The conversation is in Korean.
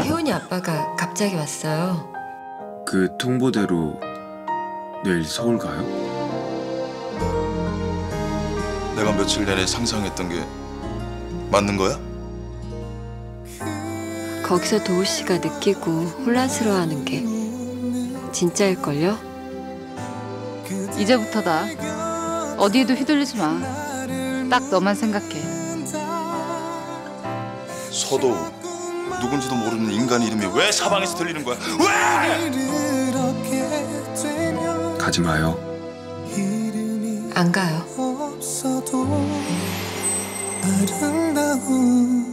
혜원이 아빠가 갑자기 왔어요. 그 통보대로 내일 서울 가요? 내가 며칠 내내 상상했던 게 맞는 거야? 거기서 도우 씨가 느끼고 혼란스러워하는 게 진짜일걸요? 이제부터다. 어디에도 휘둘리지 마. 딱 너만 생각해. 서도 누군지도 모르는 인간 이름이 왜 사방에서 들리는 거야? 왜? 가지 마요. 안 가요. 아름다운